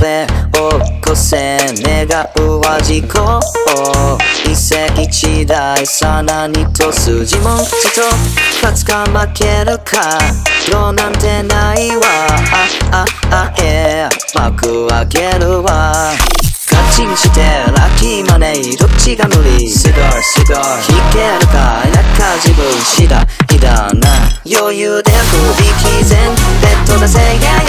べ起こせ願うは事故一石一台さらにと筋も。ちと勝つか負けるか。どうなんてないわ。あああえ幕開けるわ。ガチンしてラッキーマネー。どっちが無理？シガーシガー弾けるかやか自分次第だな。余裕で首毅然ベッドでせ Yeah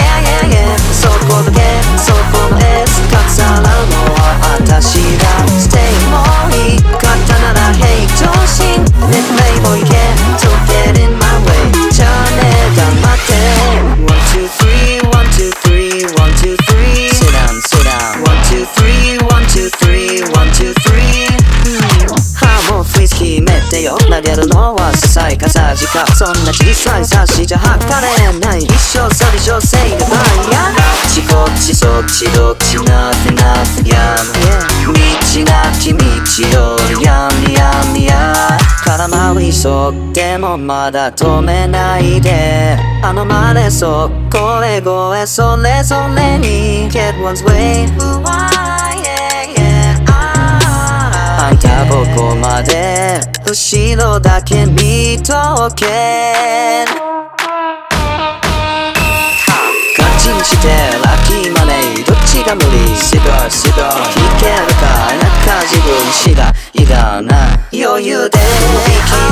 てるのはささいかさじかそんな小さい差しじゃ測れない。一生さび女性がバイヤーあっちこっちそっちどっちなってなってやむ道なき道をやみやみや空回りそってもまだ止めないであのまでそ声声それぞれに Get one's way うわ yeah yeah あんたここまで後ろだけ見とけ。ガチンしてラッキーマネーどっちが無理？シガーシガー弾けるかな？か自分しがいらない。余裕で首毅